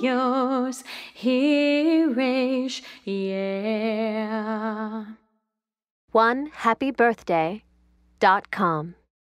yours, Hirish, yeah. One happy birthday dot com.